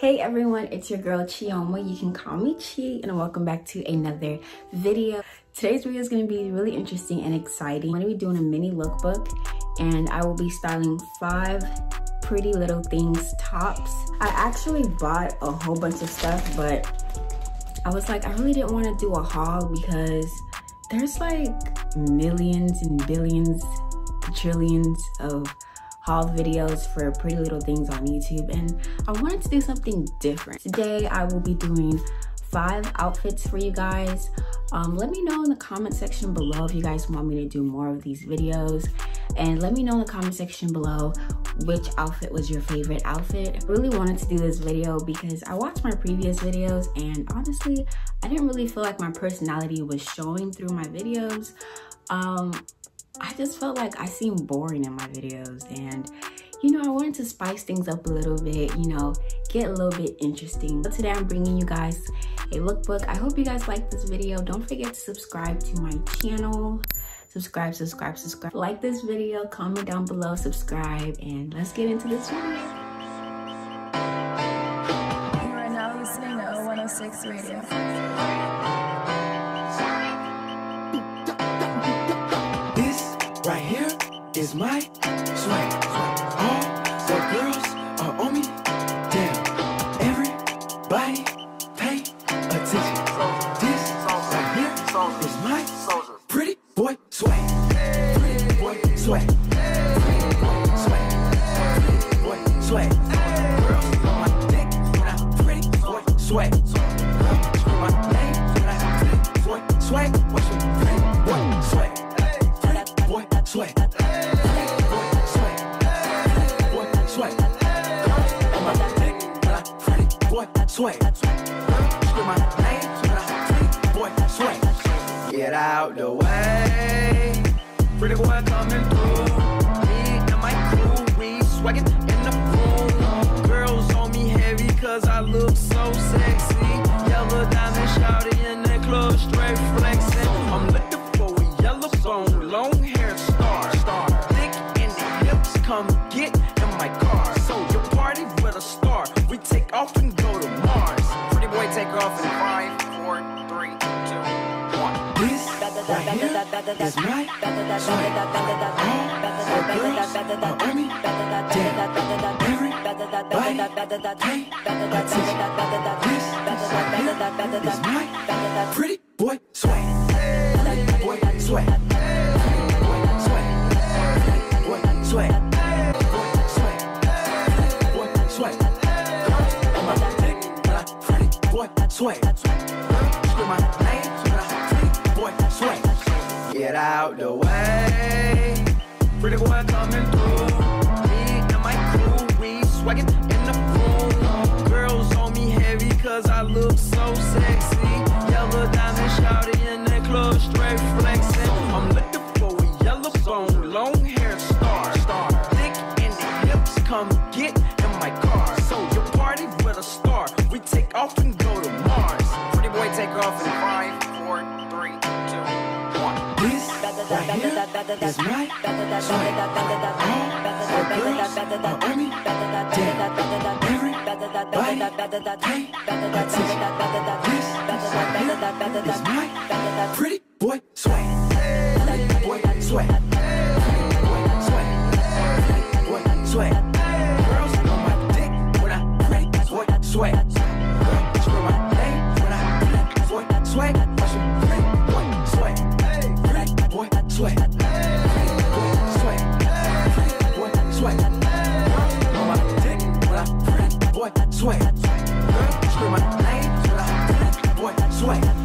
Hey everyone, it's your girl Chioma. You can call me Chi and welcome back to another video. Today's video is going to be really interesting and exciting. I'm going to be doing a mini lookbook and I will be styling five pretty little things tops. I actually bought a whole bunch of stuff but I was like I really didn't want to do a haul because there's like millions and billions, trillions of haul videos for Pretty Little Things on YouTube and I wanted to do something different. Today I will be doing five outfits for you guys. Um, let me know in the comment section below if you guys want me to do more of these videos and let me know in the comment section below which outfit was your favorite outfit. I really wanted to do this video because I watched my previous videos and honestly, I didn't really feel like my personality was showing through my videos. Um, I just felt like I seemed boring in my videos and you know, I wanted to spice things up a little bit, you know, get a little bit interesting. So today I'm bringing you guys a lookbook. I hope you guys like this video. Don't forget to subscribe to my channel. Subscribe, subscribe, subscribe. Like this video, comment down below, subscribe, and let's get into this. You are now listening to 0106 Radio. Is my swag. All the girls are on me. Damn, everybody pay attention. This right here is my pretty boy swag. Pretty boy swag. Pretty boy swag. Pretty boy swag. Girls on my neck when I pretty boy swag. Girls on my name when I pretty boy swag. What's your pretty swag. Get out the way. Pretty boy coming through. Me and my crew, we swaggin' in the room. Girls on me heavy cause I look so sexy. Yellow diamond shouty in the club, straight flexing. I'm looking for a yellow bone, long hair star. star. Thick in the hips, come get in my car. So you party with a star. We take off and off in five, four, three, two, one. This right here is my swag. All the girls are on me. Everybody pay. This right here is my pretty boy swag. Pretty boy swag. Boy. Girls scream my name pretty boy swag. Get out the way. Pretty boy coming through. Me and my crew, we swaggin' in the room. Girls on me heavy cause I look so sexy. Yellow diamond shouty in the club, straight flexing. I'm looking for a yellow bone, long hair star. star. Thick in the hips, come get in my car. So you party with a star. We take off and go take off in five, four, three, two, one. This right here is my me. Everybody. This right here is my pretty Sway. Sway. Boy, sway. Boy, sway. Girl, scream my name. Boy, sway.